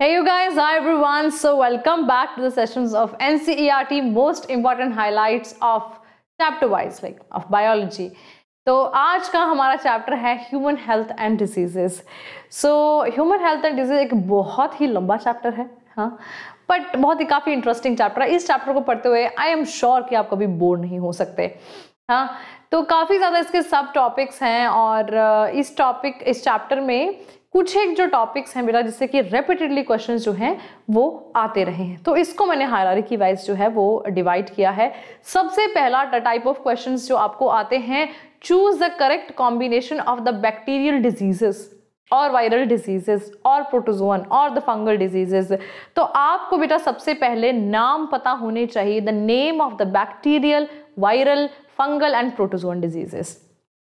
Hey you guys, hi everyone. So welcome back to the sessions of NCERT most important highlights of chapter wise like of biology. तो आज का हमारा chapter है human health and diseases so human health and disease एक बहुत ही लंबा chapter है हाँ? बट बहुत ही काफ़ी इंटरेस्टिंग चैप्टर है। इस चैप्टर को पढ़ते हुए आई एम श्योर कि आप कभी बोर नहीं हो सकते हाँ? तो काफ़ी ज़्यादा इसके सब टॉपिक्स हैं और इस टॉपिक इस चैप्टर में कुछ एक जो टॉपिक्स हैं बेटा जिससे कि रेपिटेडली क्वेश्चन जो हैं, वो आते रहे हैं। तो इसको मैंने हायरार्की वाइज जो है, वो डिवाइड किया है। सबसे पहला टाइप ऑफ़ क्वेश्चन जो आपको आते हैं choose the correct combination of the bacterial diseases और वायरल डिजीजेस और प्रोटोजोन और द फंगल डिजीजेस तो आपको बेटा सबसे पहले नाम पता होने चाहिए the name of the bacterial viral fungal and protozoan diseases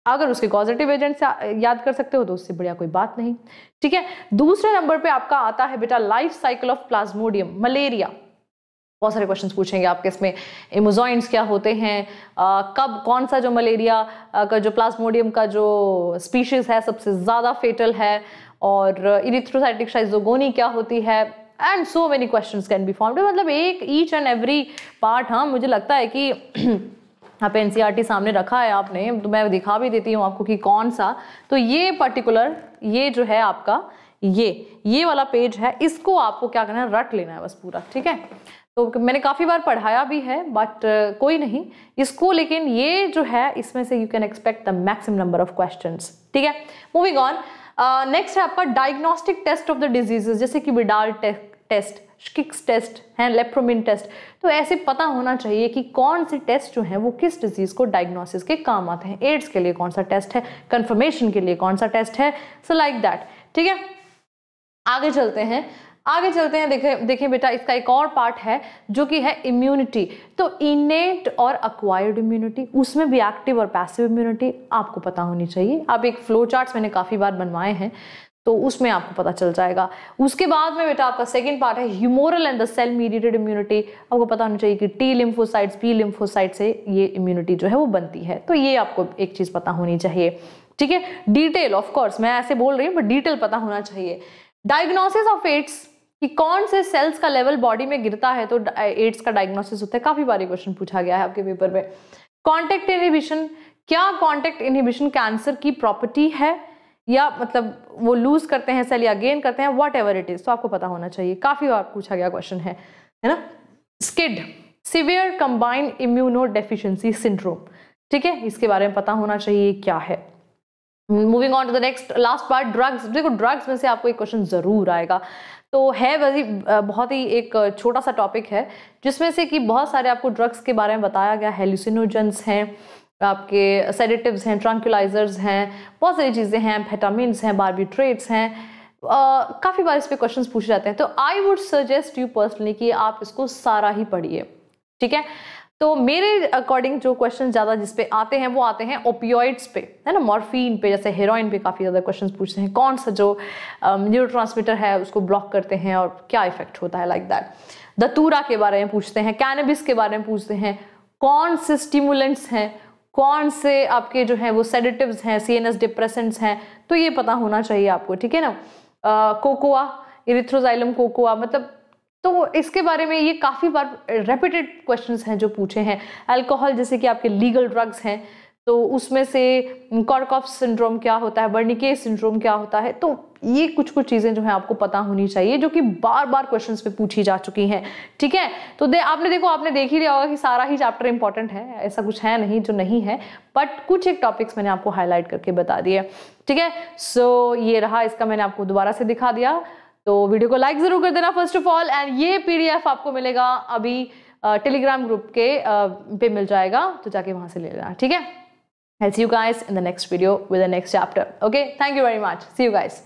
अगर उसके पॉजिटिव एजेंट से याद कर सकते हो तो उससे बढ़िया कोई बात नहीं। ठीक है? दूसरे नंबर पे आपका आता है बेटा life cycle of Plasmodium malaria बहुत सारे क्वेश्चंस पूछेंगे आपके इसमें। इमोजॉइंट्स क्या होते हैं? आ, कब कौन सा जो मलेरिया का जो प्लाज्मोडियम का जो स्पीशीज है सबसे ज़्यादा फेटल है? और इरिथ्रोसाइटिक शाइजोगोनी क्या होती है? And so many question can be formed मतलब एक ईच एंड एवरी पार्ट हाँ मुझे लगता है कि आप एन e सामने रखा है आपने तो मैं दिखा भी देती हूँ आपको कि कौन सा। तो ये पर्टिकुलर ये जो है आपका, ये ये वाला पेज है, इसको आपको क्या करना है, रट लेना है बस पूरा, ठीक है? तो मैंने काफ़ी बार पढ़ाया भी है बट कोई नहीं। इसको लेकिन ये जो है, इसमें से you can expect the maximum number of question ठीक है? मूविंग ऑन नेक्स्ट है आपका diagnostic test of the diseases जैसे कि विडाल टेस्ट स्किक्स टेस्ट हैं लेप्रोमिन टेस्ट तो ऐसे पता होना चाहिए कि कौन से टेस्ट जो हैं, वो किस डिज़ीज़ को डायग्नोसिस के काम आते हैं। एड्स के लिए कौन सा टेस्ट है? कन्फर्मेशन के लिए कौन सा टेस्ट है? सो लाइक दैट ठीक है? आगे चलते हैं। आगे चलते हैं, देखें देखें बेटा, इसका एक और पार्ट है, जो कि है इम्यूनिटी तो इनेट और अक्वायर्ड इम्यूनिटी उसमें भी एक्टिव और पैसिव इम्यूनिटी आपको पता होनी चाहिए। आप एक फ्लो चार्ट्स मैंने काफ़ी बार बनवाए हैं। तो उसमें आपको पता चल जाएगा। उसके बाद में बेटा आपका सेकंड पार्ट है humoral and the cell mediated immunity आपको पता होना चाहिए कि टी लिम्फोसाइट्स पी लिम्फोसाइट से ये इम्यूनिटी जो है वो बनती है। तो ये आपको एक चीज़ पता होनी चाहिए। ठीक है? डिटेल ऑफ़ कोर्स मैं ऐसे बोल रही हूँ बट डिटेल पता होना चाहिए। डायग्नोसिस ऑफ़ एड्स कि कौन से सेल्स का लेवल बॉडी में गिरता है? तो एड्स का डायग्नोसिस होता है। काफ़ी बारी क्वेश्चन पूछा गया है आपके पेपर में। कॉन्टेक्ट इनिबिशन क्या कॉन्टेक्ट इनिबिशन कैंसर की प्रॉपर्टी है? या मतलब वो लूज करते हैं सेल या गेन करते हैं वॉट एवर इट इज़ तो आपको पता होना चाहिए। काफ़ी बार पूछा गया क्वेश्चन है है ना? SCID severe combined immunodeficiency syndrome ठीक है? इसके बारे में पता होना चाहिए क्या है। Moving on to the next last part drugs देखो ड्रग्स में से आपको एक क्वेश्चन ज़रूर आएगा। तो है वही बहुत ही एक छोटा सा टॉपिक है, जिसमें से कि बहुत सारे आपको ड्रग्स के बारे में बताया गया हेल्यूसिनोजेंस हैं आपके सेडेटिव्स हैं ट्रंकुलाइजर्स हैं, बहुत सारी चीज़ें हैं फेटामिन्स हैं बारबिट्रेट्स हैं। काफ़ी बार इस पर क्वेश्चन पूछे जाते हैं। तो I would suggest you personally कि आप इसको सारा ही पढ़िए, ठीक है? तो मेरे अकॉर्डिंग जो क्वेश्चन ज़्यादा जिस पे आते हैं, वो आते हैं ओपियोइड्स पे, है ना? मॉर्फिन पे, जैसे हेरोइन पे काफ़ी ज़्यादा क्वेश्चन पूछते हैं। कौन सा जो न्यूरो ट्रांसमीटर है, उसको ब्लॉक करते हैं और क्या इफ़ेक्ट होता है लाइक दैट दतूरा के बारे में पूछते हैं कैनबिस के बारे में पूछते हैं। कौन से स्टिमुलेंट्स हैं कौन से आपके जो हैं वो सेडेटिव्स हैं सी एन एस डिप्रेसेंट्स हैं तो ये पता होना चाहिए आपको, ठीक है ना? कोकोआ इरिथ्रोजाइलम कोकोआ मतलब तो इसके बारे में ये काफ़ी बार रेपिटेड क्वेश्चंस हैं जो पूछे हैं। अल्कोहल जैसे कि आपके लीगल ड्रग्स हैं तो उसमें से कॉर्कॉफ सिंड्रोम क्या होता है बर्निके सिंड्रोम क्या होता है? तो ये कुछ कुछ चीज़ें जो है आपको पता होनी चाहिए जो कि बार बार क्वेश्चन पे पूछी जा चुकी हैं ठीक है? तो दे आपने देखो आपने देख ही लिया होगा कि सारा ही चैप्टर इंपॉर्टेंट है ऐसा कुछ है नहीं जो नहीं है बट कुछ एक टॉपिक्स मैंने आपको हाईलाइट करके बता दिए ठीक है? सो so, ये रहा इसका मैंने आपको दोबारा से दिखा दिया तो वीडियो को लाइक ज़रूर कर देना फ़र्स्ट ऑफ़ ऑल एंड ये पीडीएफ आपको मिलेगा अभी टेलीग्राम ग्रुप के पे मिल जाएगा तो जाके वहाँ से ले लेना ठीक है? I'll see you guys in the next video with the next chapter. Okay, thank you very much. See you guys.